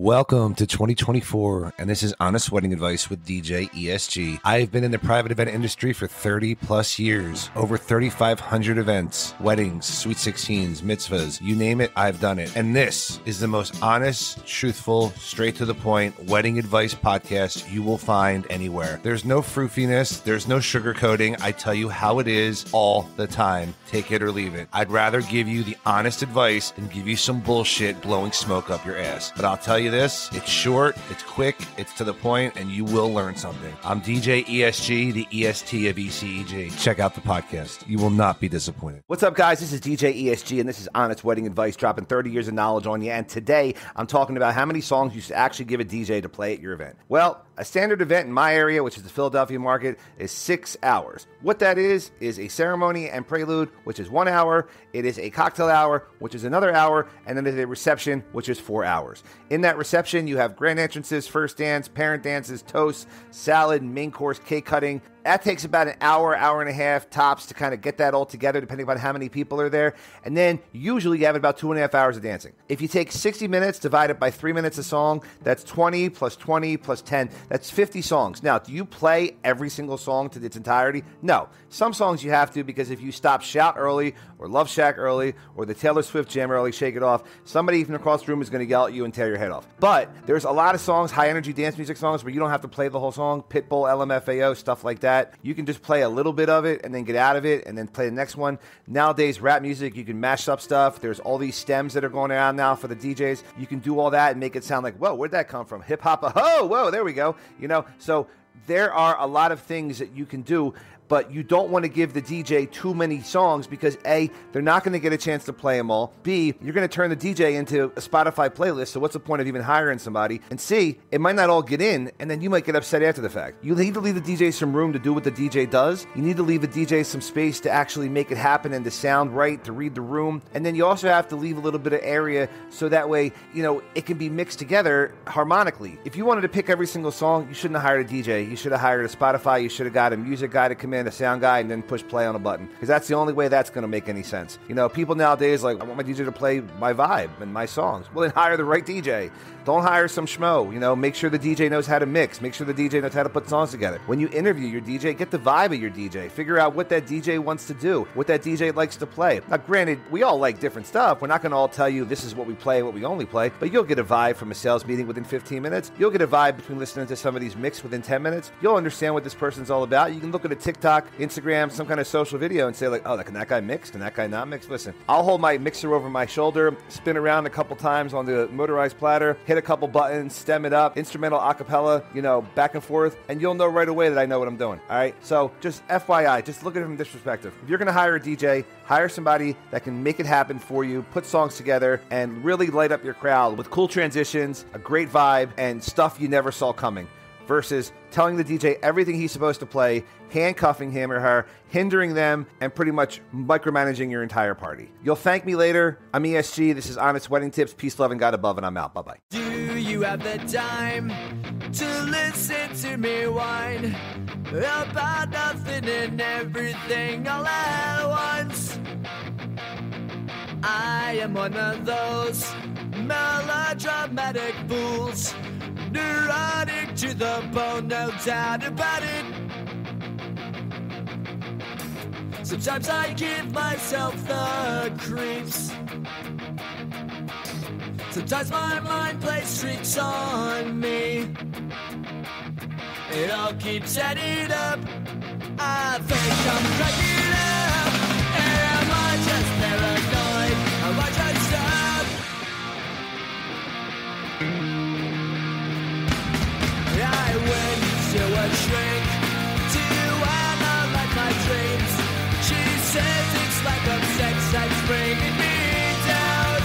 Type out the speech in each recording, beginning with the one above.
Welcome to 2024, and this is Honest Wedding Advice with DJ ESG. I've been in the private event industry for 30 plus years, over 3,500 events, weddings, sweet 16s, mitzvahs, you name it, I've done it. And this is the most honest, truthful, straight to the point wedding advice podcast you will find anywhere. There's no froofiness, there's no sugarcoating. I tell you how it is all the time. Take it or leave it. I'd rather give you the honest advice than give you some bullshit blowing smoke up your ass. But I'll tell you this it's short, it's quick, it's to the point, and you will learn something. I'm DJ ESG, the EST of ECEG. Check out the podcast. You will not be disappointed. What's up, guys? This is DJ ESG, and this is Honest Wedding Advice, dropping 30 years of knowledge on you. And today, I'm talking about how many songs you should actually give a DJ to play at your event. Well, a standard event in my area, which is the Philadelphia market, is six hours. What that is, is a ceremony and prelude, which is one hour. It is a cocktail hour, which is another hour. And then there's a reception, which is four hours. In that reception, you have grand entrances, first dance, parent dances, toasts, salad, main course, cake cutting, that takes about an hour, hour and a half tops to kind of get that all together, depending upon how many people are there. And then usually you have about two and a half hours of dancing. If you take 60 minutes, divide it by three minutes a song, that's 20 plus 20 plus 10, that's 50 songs. Now, do you play every single song to its entirety? No. Some songs you have to because if you stop Shout early or Love Shack early or the Taylor Swift Jam early, Shake It Off, somebody from across the room is going to yell at you and tear your head off. But there's a lot of songs, high energy dance music songs, where you don't have to play the whole song. Pitbull, LMFAO, stuff like that that. You can just play a little bit of it and then get out of it and then play the next one. Nowadays, rap music, you can mash up stuff. There's all these stems that are going around now for the DJs. You can do all that and make it sound like, whoa, where'd that come from? Hip hop, oh, whoa, there we go. You know, so there are a lot of things that you can do but you don't want to give the DJ too many songs because A, they're not going to get a chance to play them all. B, you're going to turn the DJ into a Spotify playlist, so what's the point of even hiring somebody? And C, it might not all get in, and then you might get upset after the fact. You need to leave the DJ some room to do what the DJ does. You need to leave the DJ some space to actually make it happen and to sound right, to read the room. And then you also have to leave a little bit of area so that way, you know, it can be mixed together harmonically. If you wanted to pick every single song, you shouldn't have hired a DJ. You should have hired a Spotify. You should have got a music guy to come in a sound guy, and then push play on a button. Because that's the only way that's going to make any sense. You know, people nowadays like, I want my DJ to play my vibe and my songs. Well, then hire the right DJ. Don't hire some schmo. You know, make sure the DJ knows how to mix. Make sure the DJ knows how to put songs together. When you interview your DJ, get the vibe of your DJ. Figure out what that DJ wants to do, what that DJ likes to play. Now, granted, we all like different stuff. We're not going to all tell you this is what we play, what we only play, but you'll get a vibe from a sales meeting within 15 minutes. You'll get a vibe between listening to some of these mix within 10 minutes. You'll understand what this person's all about. You can look at a TikTok, Instagram, some kind of social video and say like, oh, can that guy mix? Can that guy not mix? Listen, I'll hold my mixer over my shoulder, spin around a couple times on the motorized platter, hit a couple buttons, stem it up, instrumental acapella, you know, back and forth, and you'll know right away that I know what I'm doing. All right. So just FYI, just look at it from this perspective. If you're going to hire a DJ, hire somebody that can make it happen for you, put songs together, and really light up your crowd with cool transitions, a great vibe, and stuff you never saw coming versus telling the DJ everything he's supposed to play, handcuffing him or her, hindering them, and pretty much micromanaging your entire party. You'll thank me later. I'm ESG. This is Honest Wedding Tips. Peace, love, and God above, and I'm out. Bye bye. Do you have the time to listen to me whine about nothing and everything all at once? I am one of those melodramatic fools neurotic to the bone, no doubt about it. Sometimes I give myself the creeps. Sometimes my mind plays tricks on me. It all keeps adding up. I think I'm cracking up. Am I just paranoid? Am I just up? Went to a shrink to analyze my dreams. She says it's like a sex bringing me down.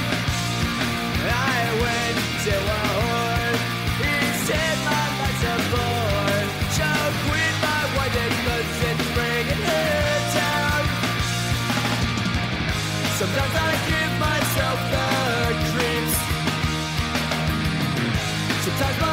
I went to a whore. He said my life's a bore. Choke with my bringing down. Sometimes I give myself the creeps. Sometimes my